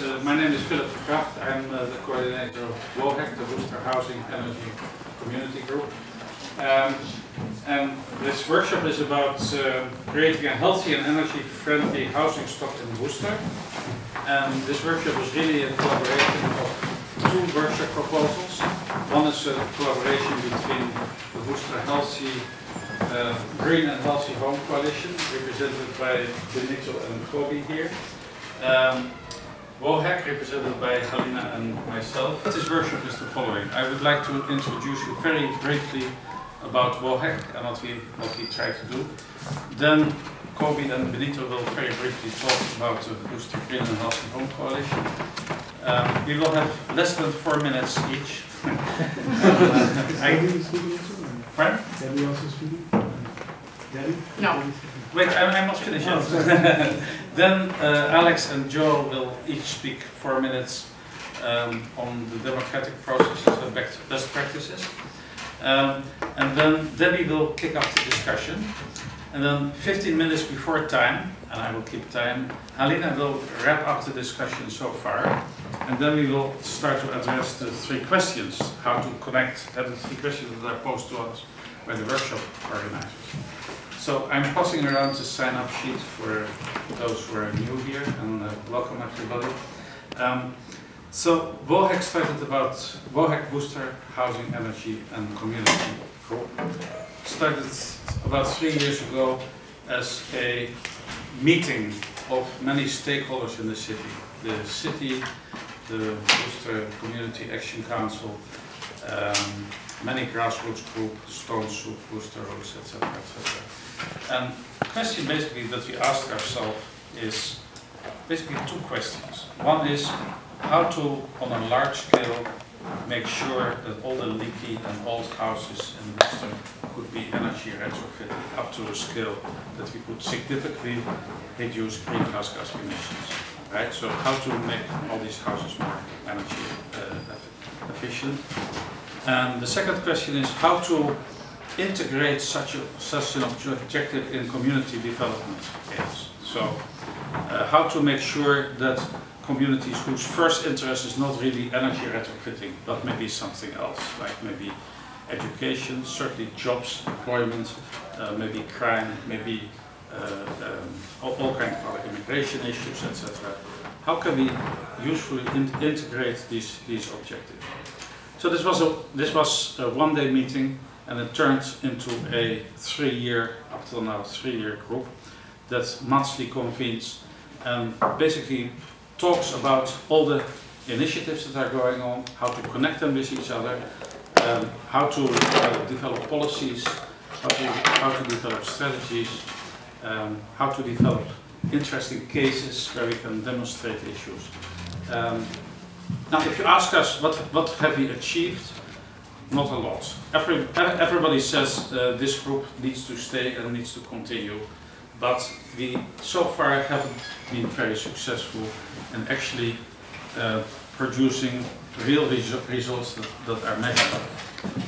Uh, my name is Philip Verkracht. I'm uh, the coordinator of WOHEC, the Worcester Housing Energy Community Group. Um, and this workshop is about uh, creating a healthy and energy-friendly housing stock in Worcester. And this workshop is really a collaboration of two workshop proposals. One is a collaboration between the Worcester Healthy uh, Green and Healthy Home Coalition, represented by Benito and Kobe here. Um, WOHEC, represented by Halina and myself. This workshop is the following. I would like to introduce you very briefly about WOHEC and what we, what we try to do. Then Kobe and Benito will very briefly talk about the Worcester Green and Healthy Home Coalition. Um, we will have less than four minutes each. I, pardon? Debbie also speaking? Debbie? No. Wait, I'm, I'm not finished then uh, Alex and Joe will each speak four minutes um, on the democratic processes and best practices. Um, and then Debbie will kick off the discussion. And then 15 minutes before time, and I will keep time, Halina will wrap up the discussion so far. And then we will start to address the three questions, how to connect the three questions that are posed to us by the workshop organizers. So I'm passing around the sign-up sheet for those who are new here, and uh, welcome everybody. Um, so WOHEC started about WOHEC Worcester Housing, Energy and Community. Started about three years ago as a meeting of many stakeholders in the city. The city, the Worcester Community Action Council, um, many grassroots groups, Stone Soup, Worcester Roots, etc. etc. And the question basically that we asked ourselves is basically two questions. One is how to, on a large scale, make sure that all the leaky and old houses in Worcester could be energy retrofitted up to a scale that we could significantly reduce greenhouse gas emissions. Right? So how to make all these houses more energy uh, efficient. And the second question is how to integrate such, a, such an objective in community development aims. So uh, how to make sure that communities whose first interest is not really energy retrofitting, but maybe something else, like maybe education, certainly jobs, employment, uh, maybe crime, maybe uh, um, all, all kinds of other immigration issues, etc. How can we usefully in integrate these, these objectives? So this was a, this was a one-day meeting and it turned into a three-year, up till now, three-year group that monthly convenes and basically talks about all the initiatives that are going on, how to connect them with each other, um, how to uh, develop policies, how to, how to develop strategies, um, how to develop interesting cases where we can demonstrate issues. Um, now, if you ask us what, what have we achieved, not a lot. Every, everybody says uh, this group needs to stay and needs to continue, but we so far haven't been very successful in actually uh, producing real resu results that, that are measurable.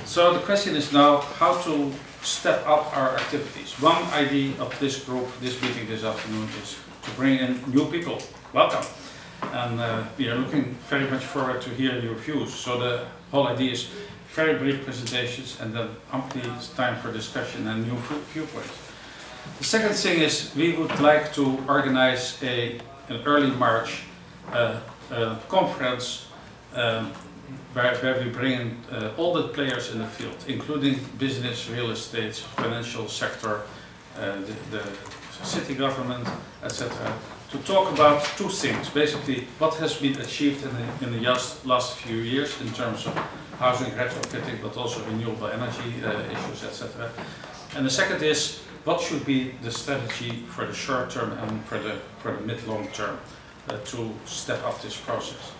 So the question is now how to step up our activities. One idea of this group, this meeting this afternoon is to bring in new people. Welcome. And uh, we are looking very much forward to hear your views. So the whole idea is very brief presentations and then amply time for discussion and new viewpoints. The second thing is we would like to organize a, an early March uh, uh, conference um, where, where, we bring in uh, all the players in the field, including business, real estate, financial sector, uh, the, the city government, etc., to talk about two things. Basically, what has been achieved in the, in the last, last few years in terms of housing retrofitting, but also renewable energy uh, issues, etc. And the second is, what should be the strategy for the short term and for the, for the mid-long term uh, to step up this process?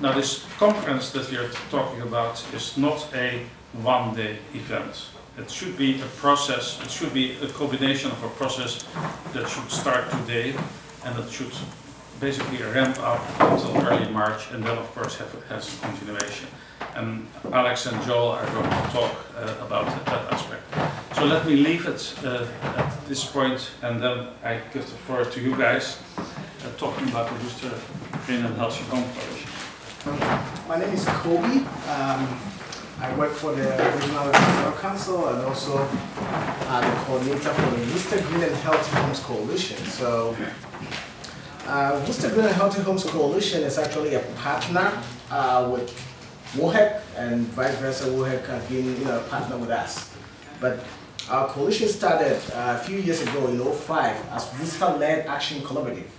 Now this conference that we are talking about is not a one-day event. It should be a process, it should be a combination of a process that should start today and that should basically ramp up until early March and then of course have, has continuation. And Alex and Joel are going to talk uh, about that aspect. So let me leave it uh, at this point and then I give the floor to you guys uh, talking about the Worcester Green and Healthy Home Coalition. My name is Kobe. Um, I work for the Regional Environmental Council and also uh, the coordinator for the Worcester Green and Healthy Homes Coalition. So, uh, Worcester Green and Healthy Homes Coalition is actually a partner uh, with WOHEC and vice versa. WOHEC has been you know, a partner with us. But our coalition started uh, a few years ago in 05 as Worcester Lead Action Collaborative.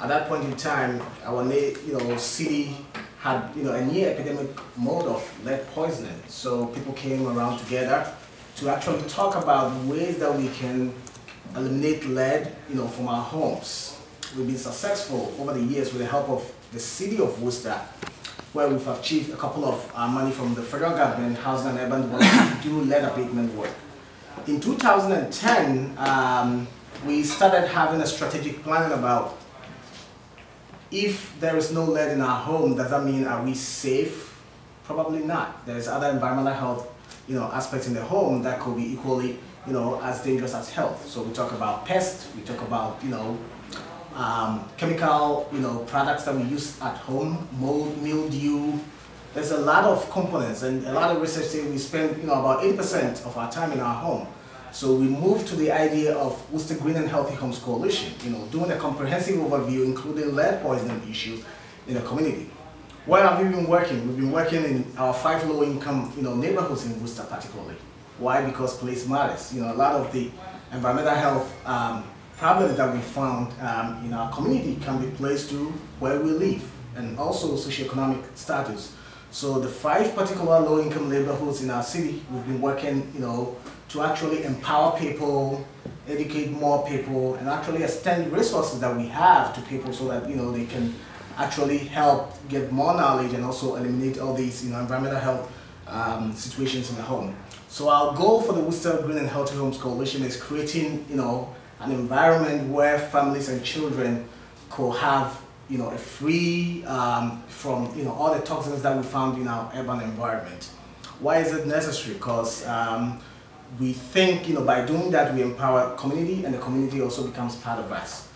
At that point in time, our you know, city had you know, a near epidemic mode of lead poisoning. So people came around together to actually talk about ways that we can eliminate lead you know, from our homes. We've been successful over the years with the help of the city of Worcester, where we've achieved a couple of uh, money from the federal government, housing and urban development to do lead abatement work. In 2010, um, we started having a strategic planning about if there is no lead in our home, does that mean are we safe? Probably not. There's other environmental health, you know, aspects in the home that could be equally, you know, as dangerous as health. So we talk about pests, we talk about, you know, um, chemical, you know, products that we use at home, mold, mildew. There's a lot of components and a lot of research say we spend, you know, about 80% of our time in our home. So we moved to the idea of Worcester Green and Healthy Homes Coalition, you know, doing a comprehensive overview, including lead poisoning issues in the community. Where have we been working? We've been working in our five low-income, you know, neighborhoods in Worcester particularly. Why? Because place matters. You know, a lot of the environmental health um, problems that we found um, in our community can be placed to where we live and also socioeconomic status. So the five particular low-income neighborhoods in our city, we've been working, you know, to actually empower people, educate more people, and actually extend resources that we have to people so that, you know, they can actually help get more knowledge and also eliminate all these, you know, environmental health um, situations in the home. So our goal for the Worcester Green and Healthy Homes Coalition is creating, you know, an environment where families and children could have you know, a free um, from you know all the toxins that we found in our urban environment. Why is it necessary? Because um, we think you know by doing that we empower community, and the community also becomes part of us.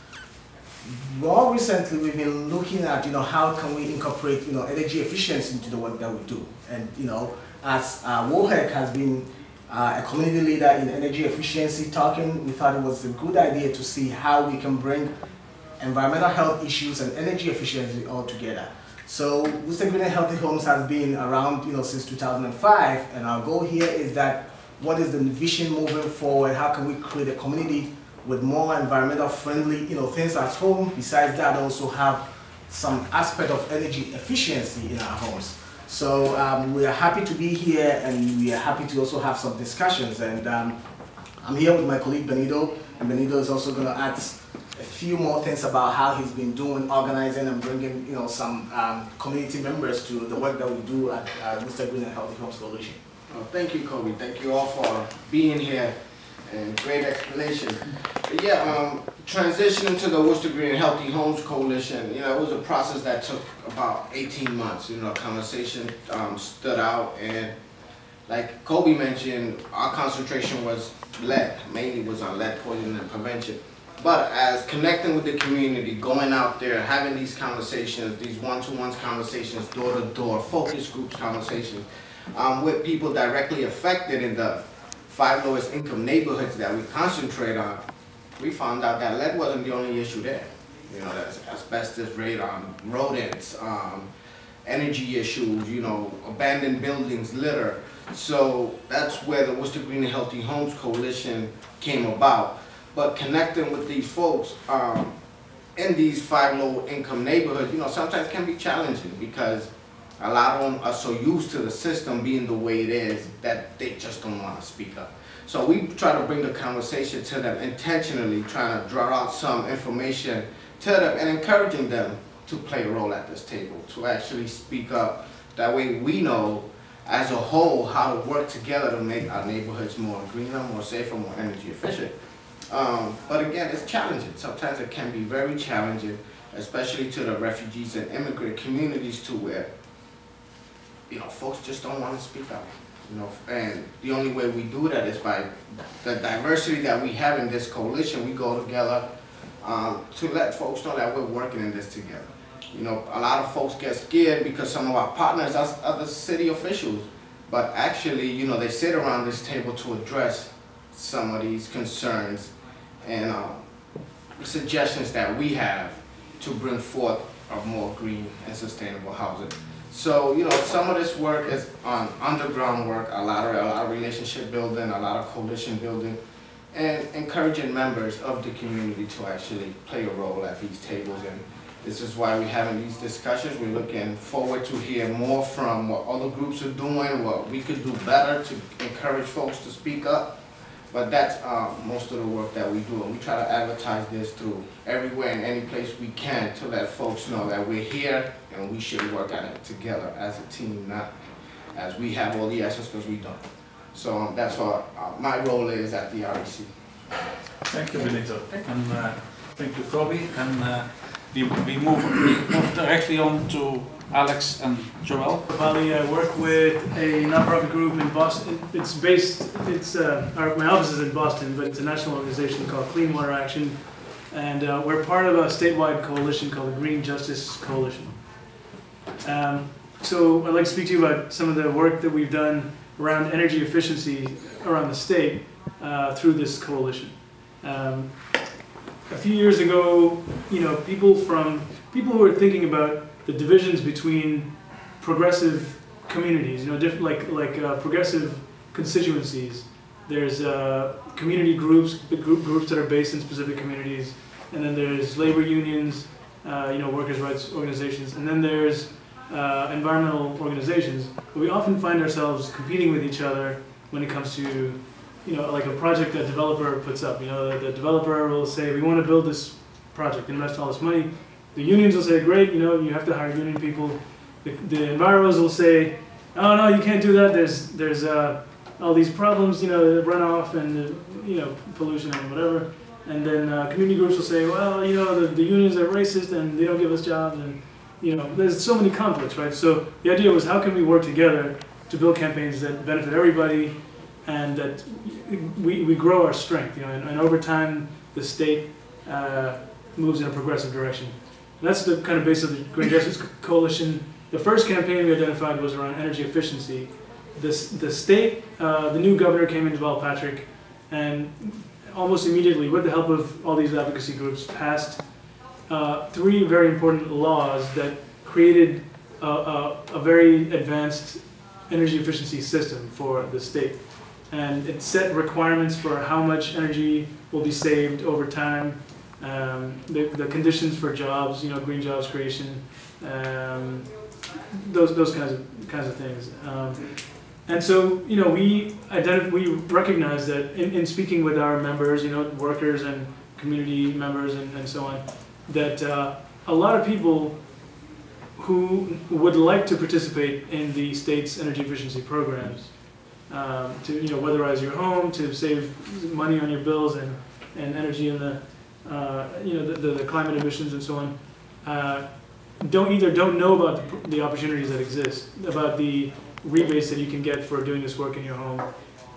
More recently, we've been looking at you know how can we incorporate you know energy efficiency into the work that we do, and you know as uh, has been uh, a community leader in energy efficiency talking, we thought it was a good idea to see how we can bring environmental health issues and energy efficiency all together. So Worcester Green and Healthy Homes has been around you know, since 2005 and our goal here is that what is the vision moving forward, how can we create a community with more environmental friendly you know, things at home, besides that also have some aspect of energy efficiency in our homes. So um, we are happy to be here and we are happy to also have some discussions and um, I'm here with my colleague Benito and Benito is also going to add a few more things about how he's been doing, organizing and bringing, you know, some um, community members to the work that we do at uh, Worcester Green and Healthy Homes Coalition. Well, thank you, Kobe. Thank you all for being here and great explanation. But yeah, um, transitioning to the Worcester Green Healthy Homes Coalition, you know, it was a process that took about 18 months. You know, conversation um, stood out and like Kobe mentioned, our concentration was lead, mainly was on lead poisoning and prevention. But as connecting with the community, going out there, having these conversations, these one-to-one conversations, door-to-door, focus groups conversations, um, with people directly affected in the five lowest income neighborhoods that we concentrate on, we found out that lead wasn't the only issue there. You know, that's asbestos, radon, rodents, um, energy issues, you know, abandoned buildings, litter. So that's where the Worcester Green and Healthy Homes Coalition came about. But connecting with these folks um, in these five low income neighborhoods, you know, sometimes can be challenging because a lot of them are so used to the system being the way it is that they just don't want to speak up. So we try to bring the conversation to them intentionally, trying to draw out some information to them and encouraging them to play a role at this table, to actually speak up. That way we know as a whole how to work together to make our neighborhoods more greener, more safer, more energy efficient. Um, but again, it's challenging. Sometimes it can be very challenging, especially to the refugees and immigrant communities to where, you know, folks just don't want to speak up. You know, and the only way we do that is by the diversity that we have in this coalition. We go together um, to let folks know that we're working in this together. You know, a lot of folks get scared because some of our partners are other city officials. But actually, you know, they sit around this table to address some of these concerns and uh, suggestions that we have to bring forth a more green and sustainable housing. So, you know, some of this work is on underground work, a lot of, a lot of relationship building, a lot of coalition building, and encouraging members of the community to actually play a role at these tables. And this is why we're having these discussions. We're looking forward to hear more from what other groups are doing, what we could do better to encourage folks to speak up. But that's uh, most of the work that we do. And we try to advertise this through everywhere and any place we can to let folks know that we're here and we should work at it together as a team, not as we have all the answers because we don't. So um, that's what uh, my role is at the REC. Thank you, Benito. And uh, thank you, Kobe. And uh, we, we, move, we move directly on to Alex and Joel. I work with a nonprofit group in Boston. It's based, it's, uh, our, my office is in Boston, but it's a national organization called Clean Water Action. And uh, we're part of a statewide coalition called the Green Justice Coalition. Um, so I'd like to speak to you about some of the work that we've done around energy efficiency around the state uh, through this coalition. Um, a few years ago, you know, people from people who were thinking about the divisions between progressive communities, you know, different like like uh, progressive constituencies. There's uh, community groups, group groups that are based in specific communities, and then there's labor unions, uh, you know, workers' rights organizations, and then there's uh, environmental organizations. But we often find ourselves competing with each other when it comes to you know, like a project that developer puts up. You know, the, the developer will say, we want to build this project, invest all this money. The unions will say, great, you know, you have to hire union people. The, the environmentalists will say, oh no, you can't do that. There's there's uh, all these problems, you know, the runoff and the, you know pollution and whatever. And then uh, community groups will say, well, you know, the, the unions are racist and they don't give us jobs and you know, there's so many conflicts, right? So the idea was, how can we work together to build campaigns that benefit everybody and that we, we grow our strength, you know, and, and over time the state uh, moves in a progressive direction. That's the kind of base of the Green Justice Coalition. The first campaign we identified was around energy efficiency. This, the state, uh, the new governor came in Deval Patrick and almost immediately, with the help of all these advocacy groups, passed uh, three very important laws that created a, a, a very advanced energy efficiency system for the state and it set requirements for how much energy will be saved over time, um, the, the conditions for jobs, you know, green jobs creation, um, those those kinds of kinds of things. Um, and so, you know, we identify, we recognize that in, in speaking with our members, you know, workers and community members and, and so on, that uh, a lot of people who would like to participate in the state's energy efficiency programs um, to you know weatherize your home, to save money on your bills and, and energy in the uh, you know the, the, climate emissions and so on. Uh, don't either don't know about the, the, opportunities that exist, about the rebates that you can get for doing this work in your home,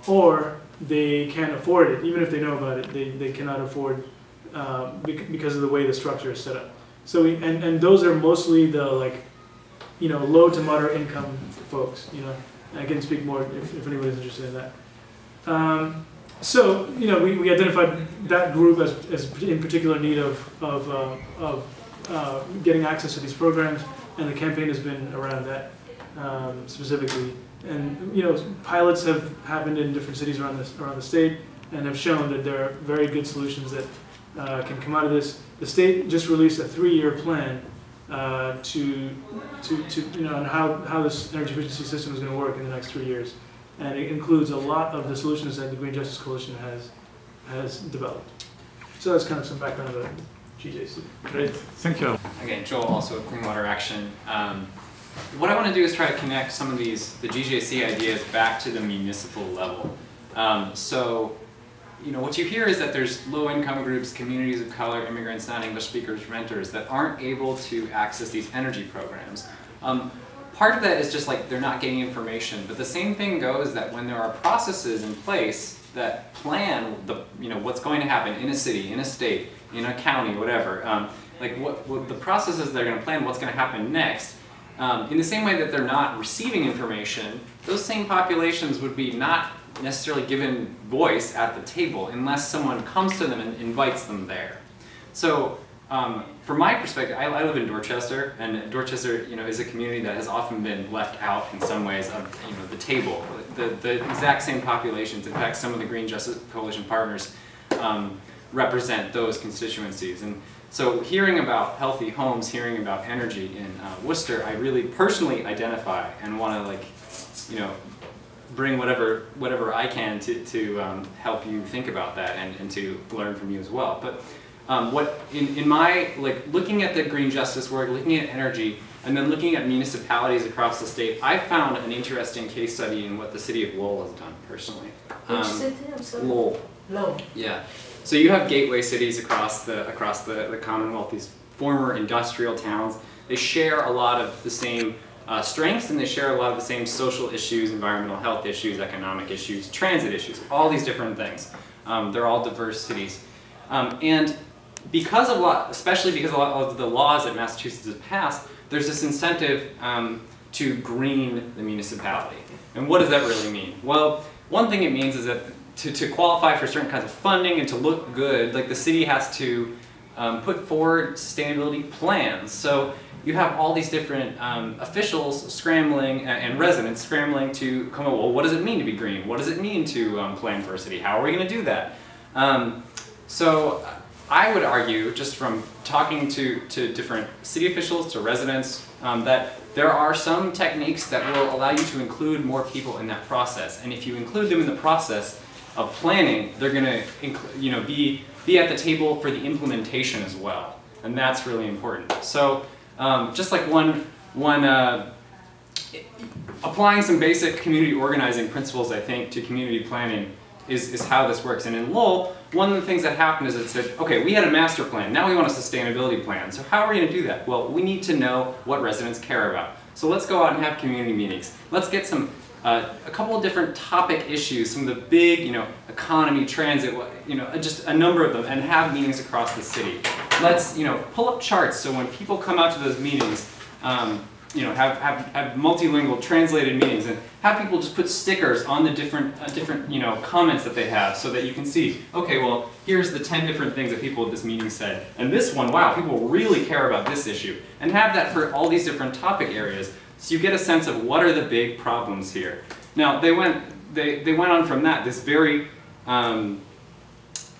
or they can't afford it. Even if they know about it, they, they cannot afford uh, because of the way the structure is set up. So we, and, and those are mostly the like, you know, low to moderate income folks, you know. I can speak more if, if anybody's interested in that. Um, so, you know, we, we identified that group as, as in particular need of, of, uh, of uh, getting access to these programs, and the campaign has been around that um, specifically. And, you know, pilots have happened in different cities around, this, around the state and have shown that there are very good solutions that uh, can come out of this. The state just released a three-year plan uh, to, to, to, you know, and how, how this energy efficiency system is going to work in the next three years. And it includes a lot of the solutions that the Green Justice Coalition has, has developed. So that's kind of some background about GJC. Great, thank you. Again, Joel, also with Clean Water Action. Um, what I want to do is try to connect some of these, the GJC ideas back to the municipal level. Um, so you know, what you hear is that there's low-income groups, communities of color, immigrants, non-English speakers, renters that aren't able to access these energy programs. Um, part of that is just like they're not getting information, but the same thing goes that when there are processes in place that plan the, you know, what's going to happen in a city, in a state, in a county, whatever, um, like what, what the processes they're going to plan, what's going to happen next. Um, in the same way that they're not receiving information, those same populations would be not necessarily given voice at the table unless someone comes to them and invites them there. So um, from my perspective, I, I, live in Dorchester, and Dorchester, you know, is a community that has often been left out in some ways of, you know, the table. The, the exact same populations. In fact, some of the Green Justice Coalition partners um, represent those constituencies. And so, hearing about healthy homes, hearing about energy in uh, Worcester, I really personally identify and want to, like, you know, bring whatever whatever I can to to um, help you think about that and, and to learn from you as well. But um, what in, in my like looking at the green justice work, looking at energy, and then looking at municipalities across the state, I found an interesting case study in what the city of Lowell has done personally. Which um, city? I'm sorry. Lowell. Lowell. Yeah. So you have gateway cities across the across the, the Commonwealth, these former industrial towns. They share a lot of the same uh, strengths and they share a lot of the same social issues, environmental health issues, economic issues, transit issues, all these different things. Um, they're all diverse cities. Um, and because of a lot, especially because a lot of the laws that Massachusetts has passed, there's this incentive um, to green the municipality. And what does that really mean? Well, one thing it means is that to, to qualify for certain kinds of funding and to look good, like the city has to um, put forward sustainability plans. So you have all these different um, officials scrambling and, and residents scrambling to come up, well, what does it mean to be green? What does it mean to um, plan for a city? How are we going to do that? Um, so I would argue, just from talking to, to different city officials, to residents, um, that there are some techniques that will allow you to include more people in that process. And if you include them in the process of planning, they're going to you know, be, be at the table for the implementation as well. And that's really important. So um, just like one, one uh, applying some basic community organizing principles, I think, to community planning is, is how this works. And in Lowell, one of the things that happened is it said, okay, we had a master plan, now we want a sustainability plan. So how are we going to do that? Well, we need to know what residents care about. So let's go out and have community meetings. Let's get some, uh, a couple of different topic issues, some of the big, you know, economy, transit, you know, just a number of them, and have meetings across the city. Let's, you know, pull up charts so when people come out to those meetings, um, you know, have, have, have multilingual translated meetings and have people just put stickers on the different, uh, different, you know, comments that they have so that you can see, okay, well, here's the 10 different things that people at this meeting said. And this one, wow, people really care about this issue. And have that for all these different topic areas so you get a sense of what are the big problems here. Now, they went, they, they went on from that, this very, um,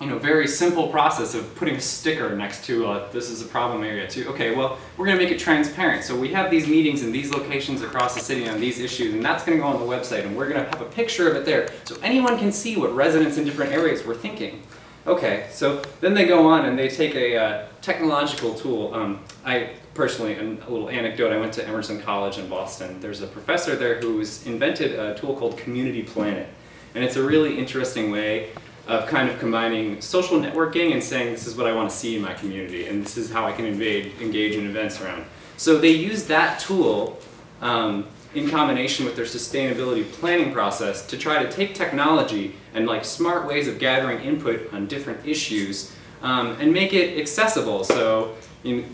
you know, very simple process of putting a sticker next to uh, this is a problem area too. Okay, well, we're going to make it transparent. So we have these meetings in these locations across the city on these issues, and that's going to go on the website, and we're going to have a picture of it there. So anyone can see what residents in different areas were thinking. Okay, so then they go on and they take a uh, technological tool. Um, I personally, a little anecdote, I went to Emerson College in Boston. There's a professor there who's invented a tool called Community PlanIt. And it's a really interesting way of kind of combining social networking and saying this is what I want to see in my community and this is how I can invade, engage in events around. So they use that tool um, in combination with their sustainability planning process to try to take technology and like smart ways of gathering input on different issues um, and make it accessible. So you,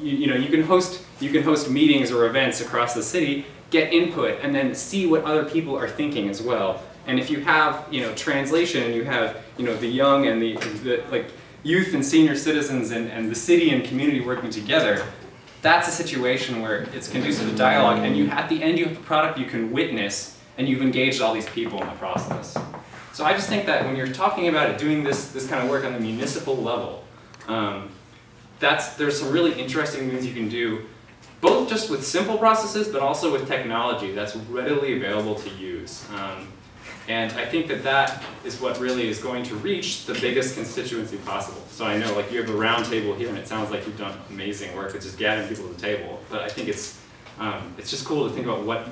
you, you know you can host you can host meetings or events across the city, get input, and then see what other people are thinking as well. And if you have, you know, translation, and you have, you know, the young and the, the like youth and senior citizens and, and the city and community working together, that's a situation where it's conducive to dialogue and you at the end you have a product you can witness and you've engaged all these people in the process. So I just think that when you're talking about it, doing this, this kind of work on the municipal level, um, that's, there's some really interesting things you can do, both just with simple processes, but also with technology that's readily available to use. Um, and I think that that is what really is going to reach the biggest constituency possible. So I know like you have a round table here and it sounds like you've done amazing work with just gathering people to the table. But I think it's, um, it's just cool to think about what,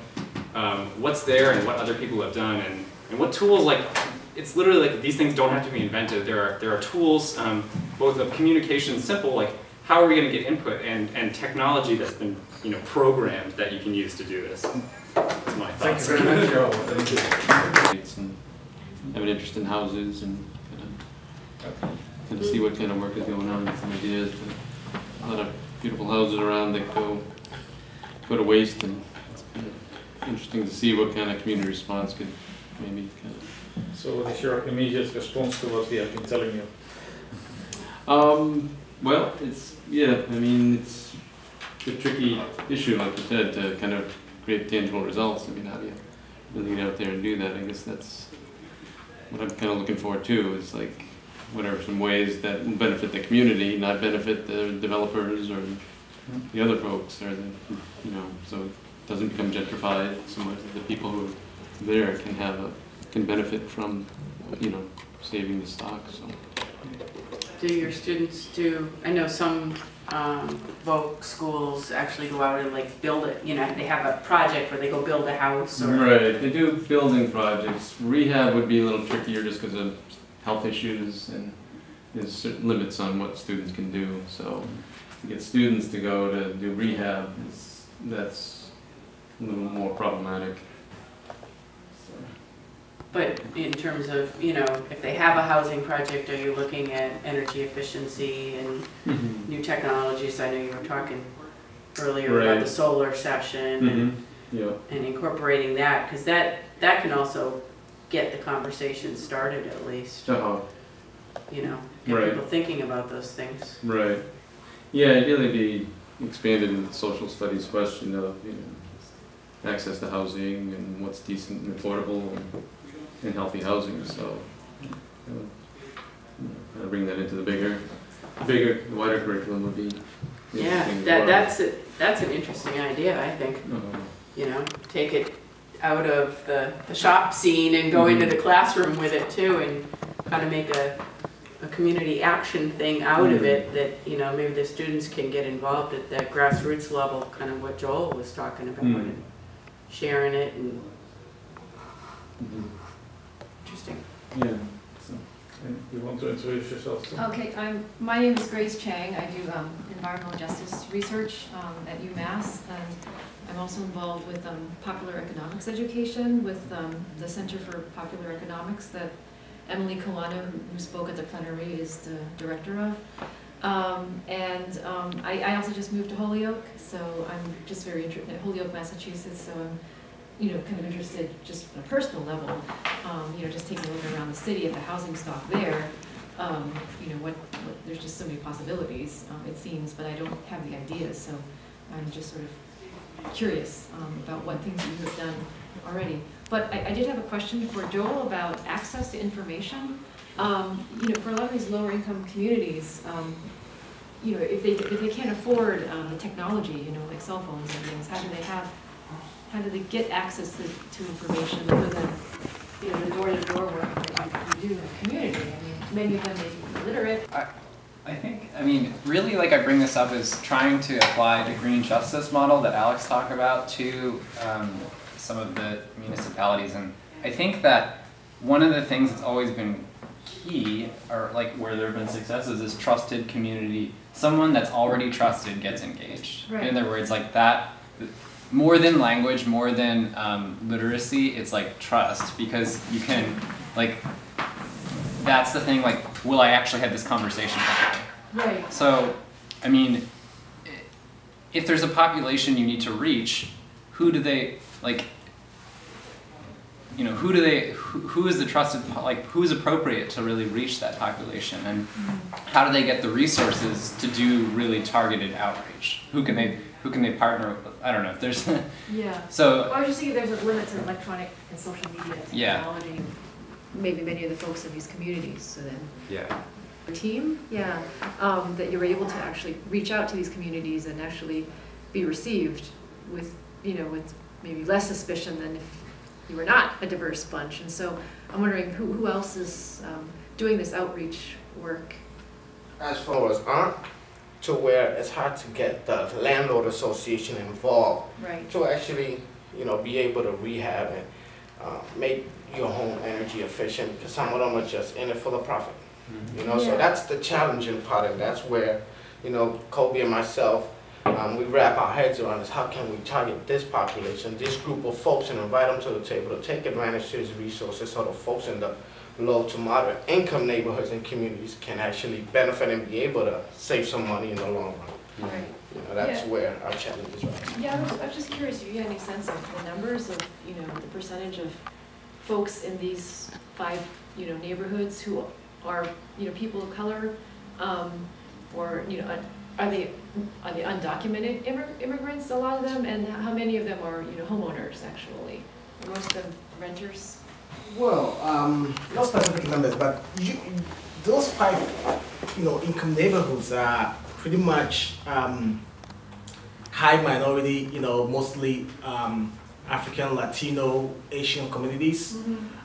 um, what's there and what other people have done and, and what tools like, it's literally like these things don't have to be invented. There are, there are tools, um, both of communication simple, like how are we going to get input and, and technology that's been you know, programmed that you can use to do this my Thank you very much, Joe. Thank you. And have an interest in houses and kind of, kind of see what kind of work is going on, and some ideas to a lot of beautiful houses around that go, go to waste and it's kind of interesting to see what kind of community response could maybe kind of So what is your immediate response to what we have been telling you? Um, well, it's, yeah, I mean, it's a tricky issue, like you said, to kind of create tangible results. I mean, how do you really get out there and do that? I guess that's what I'm kind of looking for too, is like, what are some ways that will benefit the community, not benefit the developers or the other folks or the, you know, so it doesn't become gentrified so much that the people who are there can have a, can benefit from, you know, saving the stock, so. Do your students do, I know some um, Voc schools actually go out and like build it, you know, they have a project where they go build a house or. Right, they do building projects. Rehab would be a little trickier just because of health issues and there's certain limits on what students can do. So to get students to go to do rehab is, that's a little more problematic. But in terms of, you know, if they have a housing project, are you looking at energy efficiency and new technologies? I know you were talking earlier about the solar section and Mm-hmm, yeah, and incorporating that, because that, that can also get the conversation started at least, uh you know, get Right. people thinking about those things. right. Yeah, ideally be expanded in the social studies question of, you know, access to housing and what's decent and affordable and, and healthy housing, so. you know, I'd bring that into the bigger, bigger, wider curriculum would be Yeah, that, that's, a- that's an interesting idea, I think, Uh, you know, take it out of the, the shop scene and go into the classroom with it too, and kind of make a, a community action thing out of it, that, you know, maybe the students can get involved at that grassroots level, kind of what Joel was talking about, Mm. and sharing it and mhm. interesting. Yeah, so, you want to introduce yourself too? Okay, I'm, my name is Grace Chang. I do um, environmental justice research um, at UMass. And I'm also involved with um, popular economics education with um, the Center for Popular Economics that Emily who- who spoke at the plenary, is the director of. Um, And um, I, I also just moved to Holyoke, so I'm just very interested, in Holyoke, Massachusetts, so I'm, you know, kind of interested just on a personal level, um, you know, just taking a look around the city at the housing stock there um, you know, what, what, there's just so many possibilities, um, it seems, but I don't have the ideas, so I'm just sort of curious, um, about what things you have done already. But I, I did have a question for Joel about access to information. Um, you know, for a lot of these lower income communities, um, you know, if they, if they can't afford, the technology, you know, like cell phones and things, how do they have, how do they get access to, to information other than, you know, the door-to-door work that you do in the community? I mean, many of them may be illiterate, I think, I mean, really, like I bring this up is trying to apply the green justice model that Alex talked about to um, some of the municipalities. And I think that one of the things that's always been key, or like where there have been successes, is trusted community. Someone that's already trusted gets engaged. Right. In other words, like that, more than language, more than um, literacy, it's like trust because you can, like, that's the thing, like, will I actually have this conversation right, So, I mean, if there's a population you need to reach, who do they like? You know, who do they? Who, who is the trusted? Like, who is appropriate to really reach that population, and how do they get the resources to do really targeted outreach? Who can they? Who can they partner with? I don't know. There's yeah. so Well, I was just thinking there's a limit to electronic and social media Yeah. technology. Maybe many of the folks in these communities, so then. yeah. Team, yeah, um, that you're able to actually reach out to these communities and actually be received with, you know, with maybe less suspicion than if you were not a diverse bunch. And so I'm wondering who, who else is, um, doing this outreach work? as far as art, to where it's hard to get the landlord association involved Right. to actually, you know, be able to rehab and uh, make your home energy efficient because some of them are just in it for the profit. You know, so that's the challenging part, and that's where, you know, Kobe and myself, um, we wrap our heads around is how can we target this population, this group of folks, and invite them to the table to take advantage of these resources so the folks in the low to moderate income neighborhoods and communities can actually benefit and be able to save some money in the long run. Right. You know, that's Yeah. where our challenges rise. Yeah, I was, I was just curious if you had any sense of the numbers of, you know, the percentage of folks in these five, you know, neighborhoods who are, you know, people of color, um, or, you know, are they, are they undocumented immig- immigrants, a lot of them, and how many of them are, you know, homeowners, actually? Are most of them renters? Well, um, not specific numbers, but you, those five, you know, income neighborhoods are pretty much um, high minority, you know, mostly um, African, Latino, Asian communities.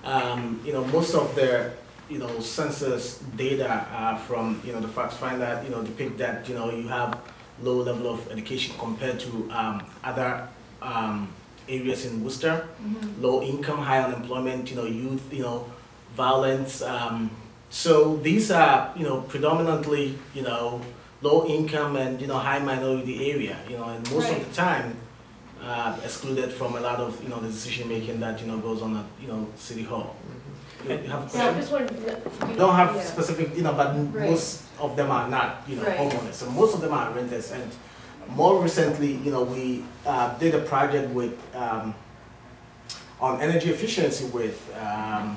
Um, you know, most of their, you know, census data are from, you know, the facts find that, you know, depict that, you know, you have low level of education compared to um, other um, areas in Worcester low income, high unemployment, you know, youth, you know, violence. Um, so these are, you know, predominantly, you know, low income and, you know, high minority area, you know, and most Right. of the time uh, excluded from a lot of, you know, the decision making that, you know, goes on at, you know, city hall. You you have a Yeah, I just wanted. You don't have yeah. specific, you know, but Right. most of them are not, you know, Right. homeowners. So most of them are renters. And more recently, you know, we uh, did a project with um, on energy efficiency with um,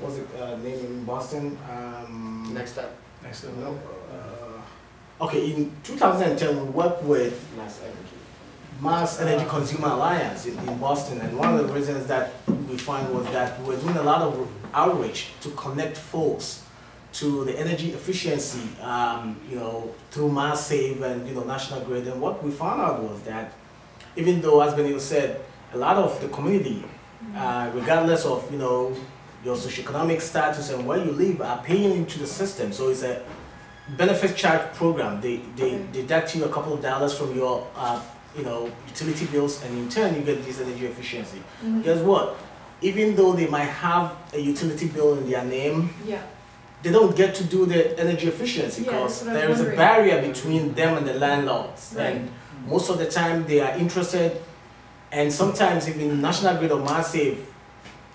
what was it uh, name in Boston? Um, Next step, next to no. Uh, okay, in 2010, we worked with mass energy. Mass Energy Consumer Alliance in, in Boston, and one of the reasons that we found was that we're doing a lot of outreach to connect folks to the energy efficiency, um, you know, through Mass Save and you know National Grid. And what we found out was that even though, as Benito said, a lot of the community, uh, regardless of you know your socioeconomic status and where you live, are paying into the system. So it's a benefit charge program. They they Okay. deduct you a couple of dollars from your uh, you know utility bills, and in turn you get this energy efficiency. Mhm. Guess what? Even though they might have a utility bill in their name, Yeah, they don't get to do the energy efficiency because that's what I was there is a barrier between them and the landlords. Right. And most of the time they are interested, and sometimes even National Grid or Mass Save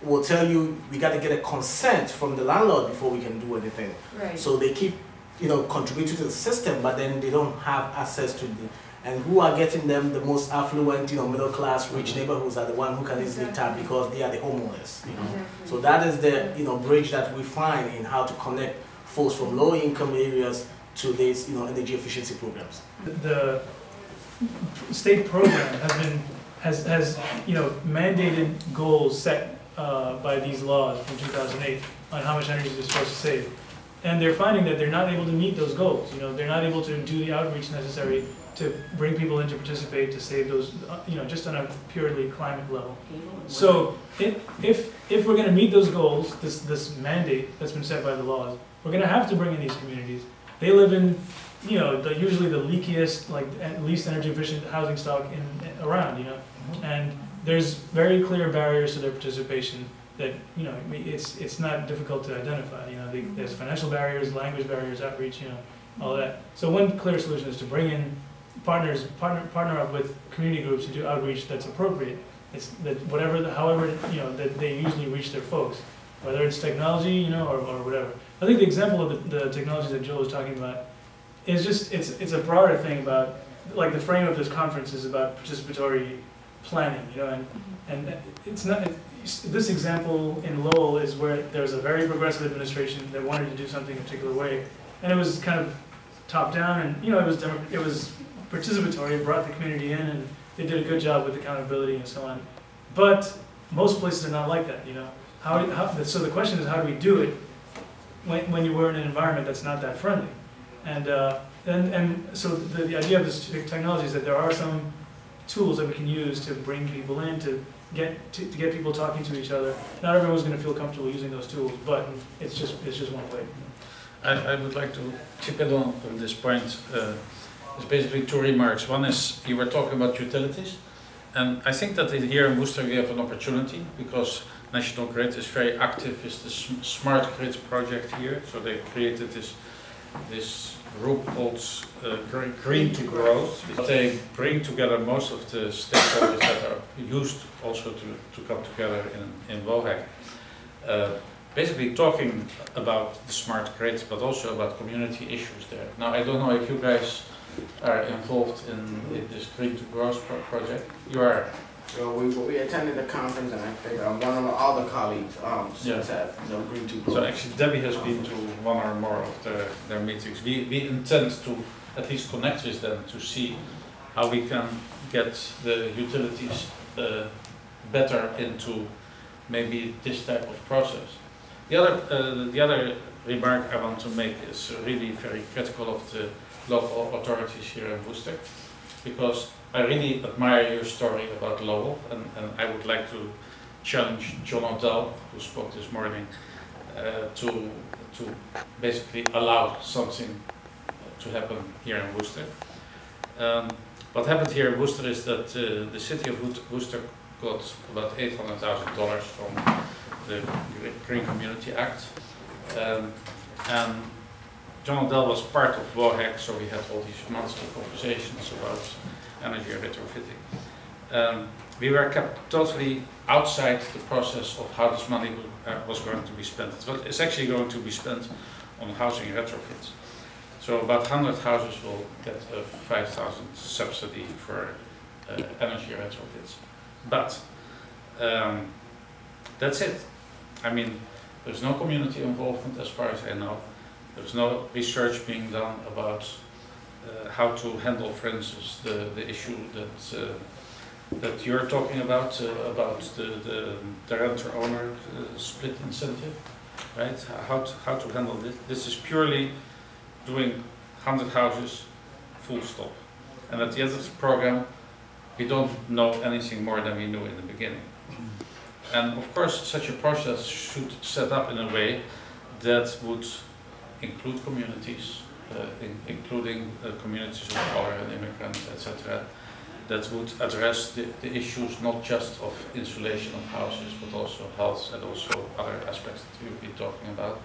will tell you we got to get a consent from the landlord before we can do anything. right. So they keep, you know, contributing to the system, but then they don't have access to the, and who are getting them the most affluent, you know, middle class, rich neighborhoods are the one who can easily tap because they are the homeowners, you know. Exactly. So that is the, you know, bridge that we find in how to connect folks from low income areas to these, you know, energy efficiency programs. the state program has been, has, has, you know, mandated goals set uh, by these laws from 2008 on how much energy they're supposed to save. And they're finding that they're not able to meet those goals, you know, they're not able to do the outreach necessary to bring people in to participate, to save those, uh, you know, just on a purely climate level. So if, if, if we're gonna meet those goals, this, this mandate that's been set by the laws, we're gonna have to bring in these communities. They live in, you know, the, usually the leakiest, like, at least energy efficient housing stock in, around, you know? And there's very clear barriers to their participation that, you know, it's, it's not difficult to identify, you know? They- There's financial barriers, language barriers, outreach, you know, all that. So one clear solution is to bring in partners, partner, partner up with community groups to do outreach that's appropriate. It's that whatever, the- however, you know, that they usually reach their folks, whether it's technology, you know, or, or whatever. I think the example of the, the technology that Joel was talking about is just, it's, it's a broader thing about, like the frame of this conference is about participatory planning, you know, and, mm-hmm. and it's not, it's- this example in Lowell is where there was a very progressive administration that wanted to do something a particular way, and it was kind of top down, and, you know, it was, it was participatory, it brought the community in, and they did a good job with accountability and so on. But most places are not like that, you know? How, how, so the question is, how do we do it when, when you were in an environment that's not that friendly? And, uh, and, and so the, the idea of this technology is that there are some tools that we can use to bring people in, to get, to, to get people talking to each other. Not everyone's gonna feel comfortable using those tools, but it's just, it's just one way. I, I would like to chip in on, on this point. Uh, it's basically two remarks. One is you were talking about utilities, and I think that here in Worcester we have an opportunity because National Grid is very active with the smart grid project here. So they created this this group called uh, Green to Growth. They bring together most of the stakeholders that are used also to, to come together in in WOHEC. Uh, basically talking about the smart grid, but also about community issues there. Now, I don't know if you guys are involved in, in this Green to Growth pro- project. You are, So we, we attended the conference and I think um, one of all the colleagues, um, since Yeah. have, you know, agreed to. so actually Debbie has been to one or more of their, their meetings. We, we intend to at least connect with them to see how we can get the utilities uh, better into maybe this type of process. The other, uh, the other remark I want to make is really very critical of the local authorities here in Worcester, because I really admire your story about Lowell, and, and I would like to challenge John O'Dell, who spoke this morning, uh, to, to basically allow something to happen here in Worcester. Um, what happened here in Worcester is that uh, the city of Worcester got about $800,000 from the Green Community Act. Um, and John O'Dell was part of WOHEC, so we had all these monthly conversations about energy retrofitting. Um, we were kept totally outside the process of how this money uh, was going to be spent. It's actually going to be spent on housing retrofits. So about 100 houses will get a 5,000 subsidy for uh, energy retrofits. But um, that's it. I mean, there's no community involvement as far as I know. There's no research being done about uh, how to handle, for instance, the, the issue that uh, that you're talking about, uh, about the, the, the renter-owner uh, split incentive, right? How to, how to handle this. This is purely doing 100 houses, full stop. And at the end of the program, we don't know anything more than we knew in the beginning. And of course, such a process should set up in a way that would include communities, uh, in, including uh, communities of color and immigrants, etc., that would address the, the issues not just of insulation of houses, but also health and also other aspects that we've been talking about.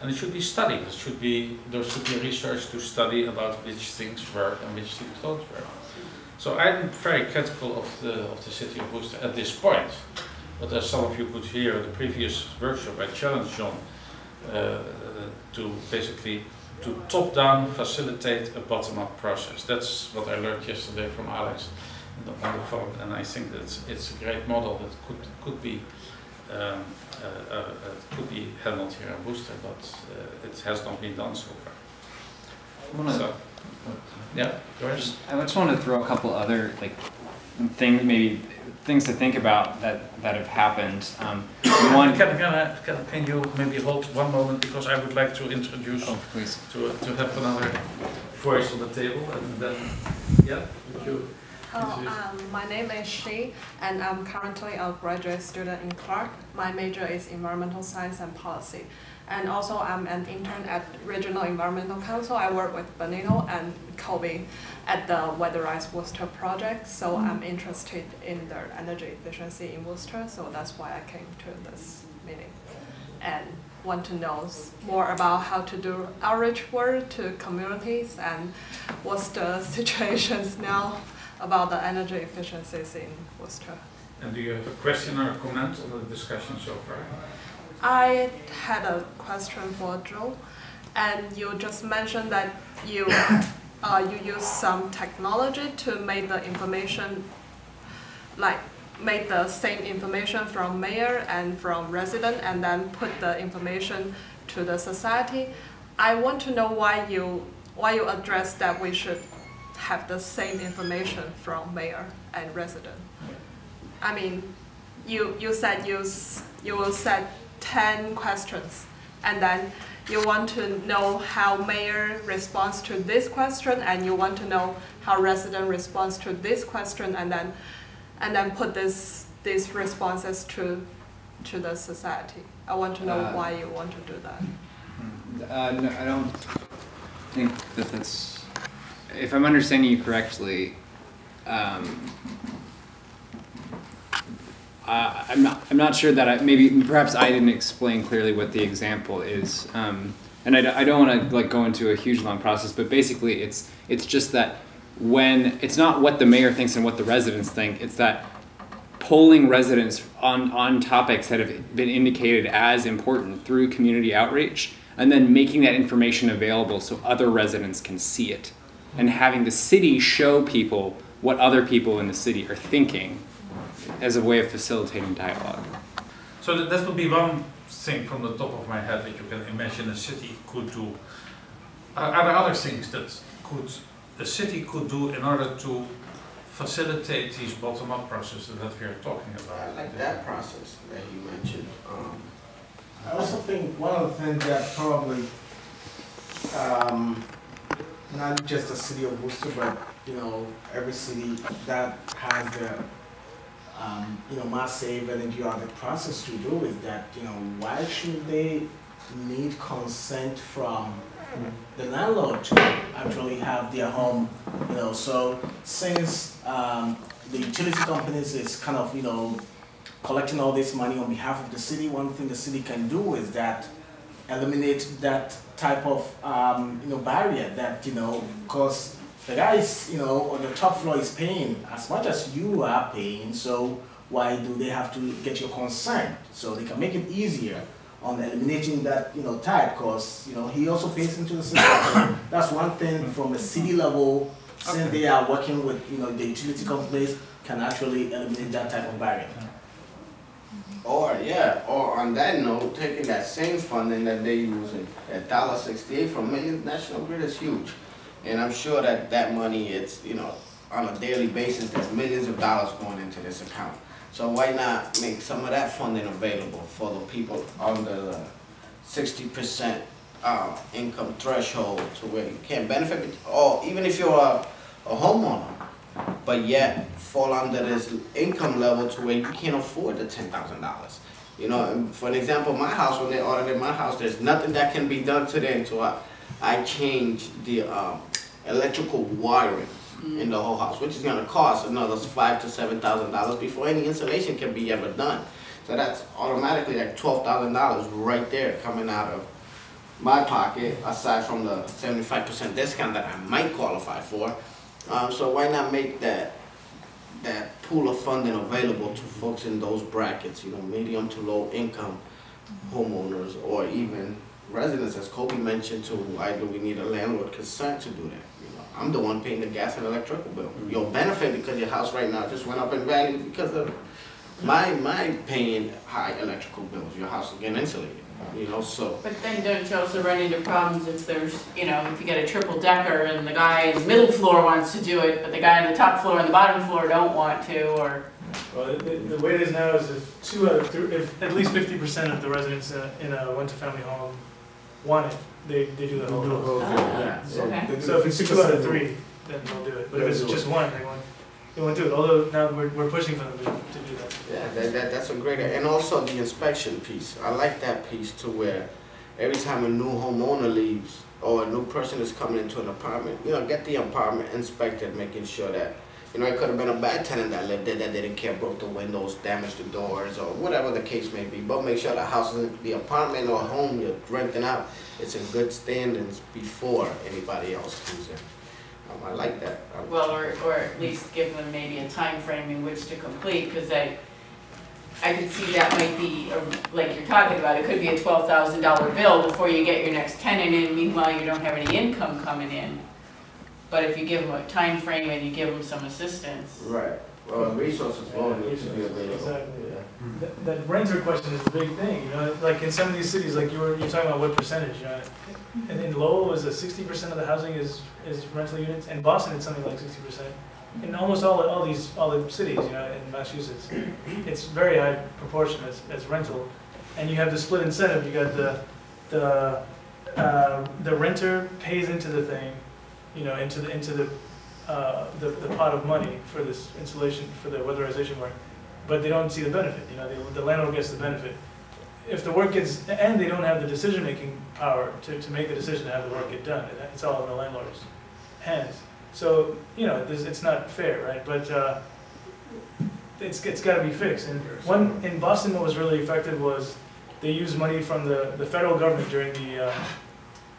And it should be studied. It should be there should be research to study about which things work and which things don't work. So I'm very critical of the of the city of Worcester at this point. But as some of you could hear in the previous workshop, I challenged John uh, to basically to top-down facilitate a bottom-up process. That's what I learned yesterday from Alex on the- phone, and I think that it's, a great model that could could be um, uh, uh, uh, could be handled here in Worcester, but uh, it has not been done so far. I So, yeah, go ahead. I just want to throw a couple other like things, maybe things to think about that that have happened. Um, one, Can, can, I, can, can you maybe hold one moment because I would like to introduce oh please. to, to have another voice on the table and then yeah would you Hello, um, my name is Shi, and I'm currently a graduate student in Clark. My major is environmental science and policy. And also, I'm an intern at Regional Environmental Council. I work with Benito and Kobe at the Weatherize Worcester project. So mm-hmm. I'm interested in the energy efficiency in Worcester, so that's why I came to this meeting. And want to know more about how to do outreach work to communities and what's the situations now about the energy efficiencies in Worcester. and do you have a question or a comment on the discussion so far? I had a question for Joe, and you just mentioned that you uh, you use some technology to make the information like make the same information from mayor and from resident and then put the information to the society. I want to know why you why you address that we should have the same information from mayor and resident. I mean, you you said you you will set ten questions, and then you want to know how mayor responds to this question, and you want to know how resident responds to this question, and then and then put this these responses to to the society. I want to know Uh, why you want to do that. Uh, no, I don't think that that's. If I'm understanding you correctly, um, uh, I'm not. I'm not sure that I maybe perhaps I didn't explain clearly what the example is, um, and I don't want to like go into a huge long process. But basically, it's it's just that when it's not what the mayor thinks and what the residents think. It's that polling residents on, on topics that have been indicated as important through community outreach and then making that information available so other residents can see it. and having the city show people what other people in the city are thinking as a way of facilitating dialogue. So that, that would be one thing from the top of my head that you can imagine a city could do. Are, are there other things that could a city could do in order to facilitate these bottom-up processes that we are talking about? I like that process that you mentioned. Um, I also think one of the things that probably, um, not just the city of Worcester, but, you know, every city that has the, um, you know, mass save energy audit process to do is that, you know, why should they need consent from the landlord to actually have their home, you know, so since, um, the utility companies is kind of, you know, collecting all this money on behalf of the city, one thing the city can do is that eliminate that type of, um, you know, barrier that, you know, because the guys, you know, on the top floor is paying as much as you are paying, so why do they have to get your consent? So they can make it easier on eliminating that, you know, type, because, you know, he also pays into the system. That's one thing from a city level, since they are working with, you know, the utility companies, can actually eliminate that type of barrier. Or, yeah, or on that note, taking that same funding that they're using, that dollar sixty-eight from National Grid is huge. And I'm sure that that money, it's, you know, on a daily basis, there's millions of dollars going into this account. So why not make some of that funding available for the people under the sixty percent, uh, income threshold to where you can't benefit, or even if you're a, a homeowner, but yet fall under this income level to where you can't afford the ten thousand dollars. You know, for an example, my house, when they audited my house, there's nothing that can be done today until I, I change the, um, electrical wiring in the whole house, which is gonna cost another five to seven thousand dollars before any installation can be ever done. So that's automatically like twelve thousand dollars right there coming out of my pocket, aside from the seventy-five percent discount that I might qualify for. Um, so why not make that, that pool of funding available to folks in those brackets, you know, medium to low income homeowners or even residents, as Kobe mentioned too, why do we need a landlord consent to do that? You know, I'm the one paying the gas and electrical bill. Mm-hmm. You'll benefit because your house right now just went up in value because of my, my paying high electrical bills, your house is getting insulated, you know, so. But then don't you also run into problems if there's, you know, if you get a triple decker and the guy in the middle floor wants to do it, but the guy on the top floor and the bottom floor don't want to, or, Well, the, the way it is now is if two out of three, if at least fifty percent of the residents in a, in a one-to-family home want it, they, they do the whole house. Oh, Yeah, so okay. they do So if it's two out of 50% three, then they'll do it, but They'll if it's do just one, they won't, they won't do it, although now we're, we're pushing for them to, to do that. Yeah, that, that, that's a great, idea. and also the inspection piece. I like that piece to where every time a new homeowner leaves or a new person is coming into an apartment, you know, get the apartment inspected, making sure that, you know, it could have been a bad tenant that lived there that didn't care, broke the windows, damaged the doors, or whatever the case may be. But make sure the house, the apartment or home you're renting out, it's in good standings before anybody else comes in. Um, I like that. I- well, or, or at least give them maybe a time frame in which to complete, because I, I could see that might be, a- like you're talking about, it could be a twelve thousand dollar bill before you get your next tenant in, meanwhile you don't have any income coming in. But if you give them a time frame and you give them some assistance, Right. Well, and resources will need to be available. Exactly. Yeah. That, that renter question is a big thing, you know, like in some of these cities, like you were, you're talking about what percentage, you know. And in Lowell, is it sixty percent of the housing is, is rental units, in Boston, it's something like sixty percent. In almost all, all these, all the cities, you know, in Massachusetts, it's very high proportion as, as rental. And you have the split incentive, you got the, the, uh, the renter pays into the thing, you know, into the, into the, uh, the, the pot of money for this insulation, for the weatherization work but they don't see the benefit, you know, the, the landlord gets the benefit. If the work gets, and they don't have the decision-making power to, to make the decision to have the work get done, it's all in the landlord's hands. So, you know, this, it's not fair, right, but, uh, it's, it's gotta be fixed, and one, in Boston, what was really effective was, they used money from the, the federal government during the, uh,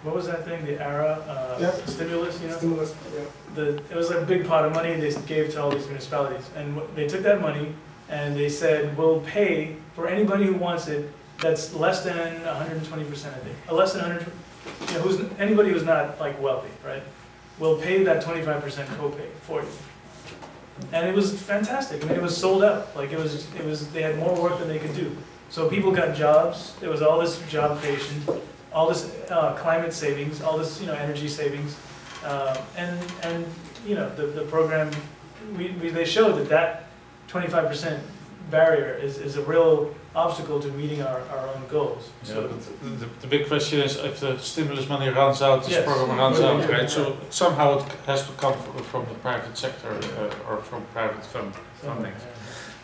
what was that thing, the ARA, uh, Yep. stimulus, you know? Stimulus, yeah. the, it was a big pot of money they gave to all these municipalities. And they took that money and they said, we'll pay for anybody who wants it that's less than hundred and twenty percent, I think, uh, less than hundred, you know, who's, anybody who's not like wealthy, right? We'll pay that twenty-five percent copay for you. And it was fantastic. I mean, it was sold out. Like it was, it was. They had more work than they could do. So people got jobs. There was all this job creation, all this uh, climate savings, all this you know energy savings, uh, and and you know the the program. We, we they showed that that twenty-five percent barrier is, is a real obstacle to meeting our, our own goals. Yeah, So but the, the, the big question is if the stimulus money runs out, this Yes. program runs Yeah, out, yeah, right? yeah. So somehow it has to come from, from the private sector uh, or from private fund, funding.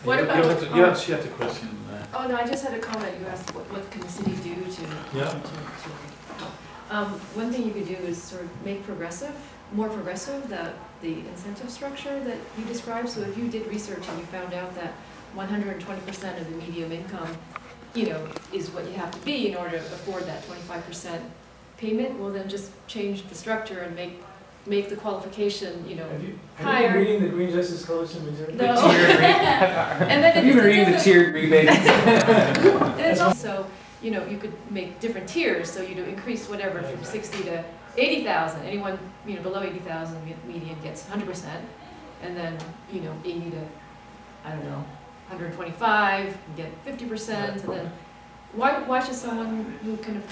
What You- about, You had, the- you um, had, the question. Uh, Oh, no, I just had a comment, you asked what, what can the city do to, Yeah. to, to, um, one thing you could do is sort of make progressive, more progressive, the, the incentive structure that you described, so if you did research and you found out that one hundred and twenty percent of the medium income, you know, is what you have to be in order to afford that twenty-five percent payment, well, then just change the structure and make, make the qualification, you know, Have you, have you Higher. been reading the Green Justice Coalition material? No. The tiered And then it Have you been just- reading the doesn't- tiered rebates? And it's also, you know, you could make different tiers, so you know, increase whatever from sixty to eighty thousand. Anyone, you know, below eighty thousand median gets hundred percent. And then, you know, eighty to, I don't know, hundred and twenty-five, can get fifty percent, and then, why, why should someone who kind of,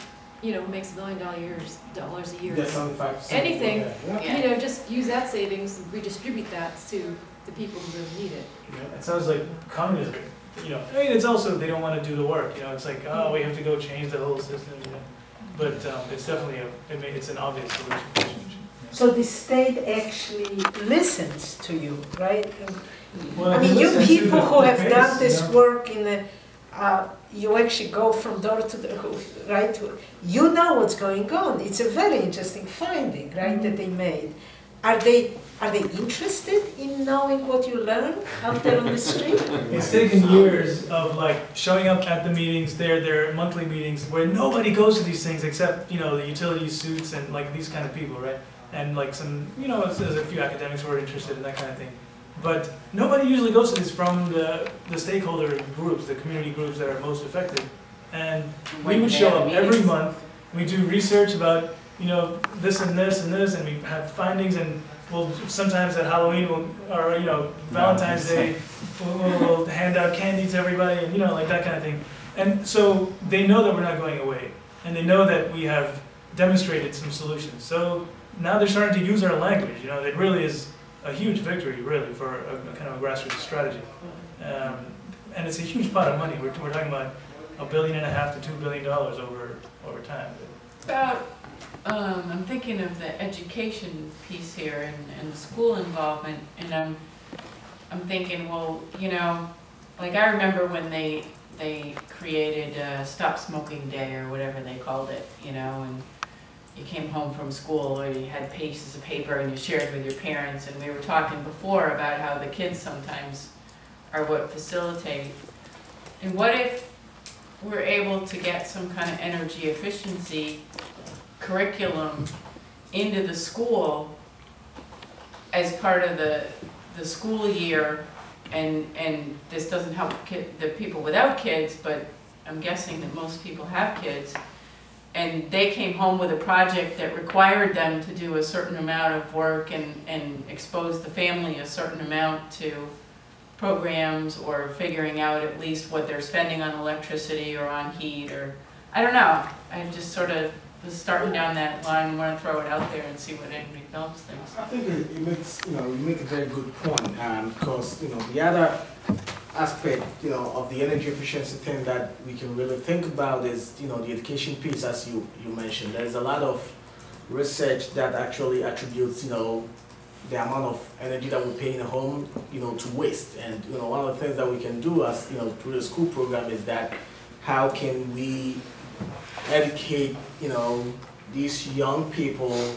you know, who makes a million dollar years, dollars a year, Get seventy-five percent. Anything. Yeah. you know, just use that savings and redistribute that to the people who really need it. Yeah, It sounds like communism, you know, I mean, it's also, they don't wanna do the work, you know, it's like, oh, we have to go change the whole system, you know. But, um, it's definitely a, it may, it's an obvious solution. So the state actually listens to you, right? Well, I mean, you people who have pace, done this you work in the, uh, you actually go from door to door, right? You know what's going on. It's a very interesting finding, right, that they made. Are they, are they interested in knowing what you learn out there on the street? It's taken years of like showing up at the meetings, their, their monthly meetings, where nobody goes to these things except, you know, the utility suits and like these kind of people, right? And like some, you know, there's a few academics who are interested in that kind of thing. But nobody usually goes to these from the, the stakeholder groups, the community groups that are most affected. And we would show up every month, we do research about, you know, this and this and this, and we have findings, and we'll, sometimes at Halloween, we'll, or, you know, Valentine's Day, we'll, we'll, we'll hand out candy to everybody, and, you know, like that kind of thing. And so they know that we're not going away, and they know that we have demonstrated some solutions. So now they're starting to use our language, you know, it really is a huge victory, really, for a, a kind of a grassroots strategy. Um, and it's a huge pot of money, we're, we're talking about a billion and a half to two billion dollars over, over time. about, um, I'm thinking of the education piece here and, and the school involvement, and I'm, I'm thinking, well, you know, like I remember when they, they created uh Stop Smoking Day or whatever they called it, you know, and you came home from school or you had pieces of paper and you shared with your parents, and we were talking before about how the kids sometimes are what facilitate. And what if we're able to get some kind of energy efficiency curriculum into the school as part of the, the school year, and, and this doesn't help kid, the people without kids, but I'm guessing that most people have kids, and they came home with a project that required them to do a certain amount of work and, and expose the family a certain amount to programs or figuring out at least what they're spending on electricity or on heat or, I don't know. I'm just sort of was starting down that line, and want to throw it out there and see what anybody else thinks. I think it, makes, you know, you make a very good point, um, because, you know, the other aspect, you know, of the energy efficiency thing that we can really think about is, you know, the education piece, as you, you mentioned. There's a lot of research that actually attributes, you know, the amount of energy that we pay in a home, you know, to waste. And, you know, one of the things that we can do as, you know, through the school program is that how can we educate, you know, these young people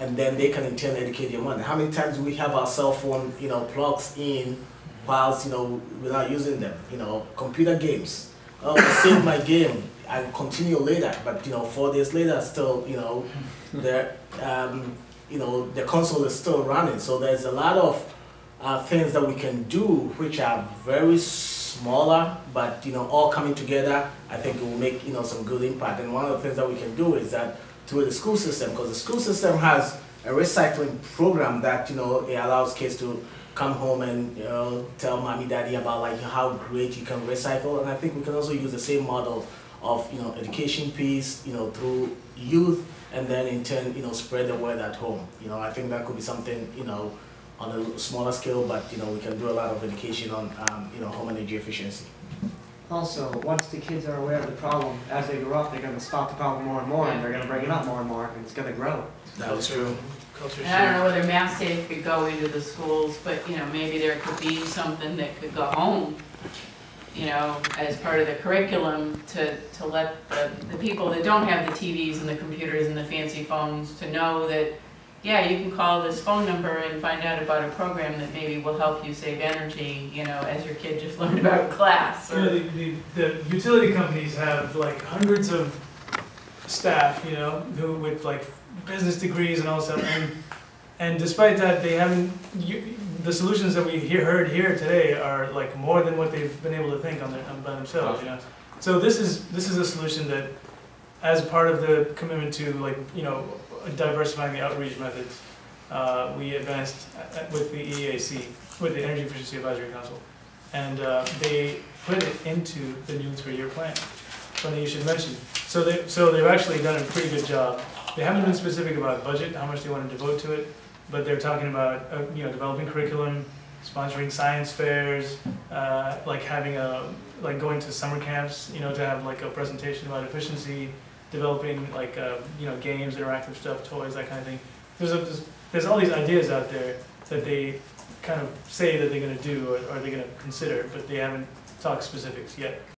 and then they can in turn educate their money. How many times do we have our cell phone, you know, plugs in whilst, you know, without using them? You know, computer games. Oh, I saved my game. I continue later, but you know, four days later, still, you know, the, um, you know, the console is still running. So there's a lot of uh, things that we can do which are very smaller, but you know, all coming together, I think it will make you know some good impact. And one of the things that we can do is that through the school system, because the school system has a recycling program that you know it allows kids to come home and you know tell mommy daddy about like how great you can recycle and I think we can also use the same model of you know education piece you know through youth and then in turn you know spread the word at home you know I think that could be something you know on a smaller scale but you know we can do a lot of education on um, you know home energy efficiency. Also, once the kids are aware of the problem, as they grow up, they're gonna spot the problem more and more, and they're gonna bring it up more and more, and it's gonna grow. That is true. Culture And I don't know whether Mass Save could go into the schools, but, you know, maybe there could be something that could go home, you know, as part of the curriculum to, to let the, the people that don't have the TVs and the computers and the fancy phones to know that, yeah, you can call this phone number and find out about a program that maybe will help you save energy, you know, as your kid just learned about class, You know, the, the, the utility companies have like hundreds of staff, you know, who with like business degrees and all stuff, and and despite that, they haven't. You, the solutions that we hear, heard here today are like more than what they've been able to think on their on by themselves. You know, so this is this is a solution that, as part of the commitment to like you know diversifying the outreach methods, uh, we advanced with the EAC with the Energy Efficiency Advisory Council, and uh, they put it into the new three-year plan. Funny you should mention. So they, so they've actually done a pretty good job. They haven't been specific about budget, how much they want to devote to it, but they're talking about, uh, you know, developing curriculum, sponsoring science fairs, uh, like having a, like going to summer camps, you know, to have like a presentation about efficiency, developing like, uh, you know, games, interactive stuff, toys, that kind of thing. There's, a, there's, there's all these ideas out there that they kind of say that they're gonna do or, or they're gonna consider, but they haven't talked specifics yet.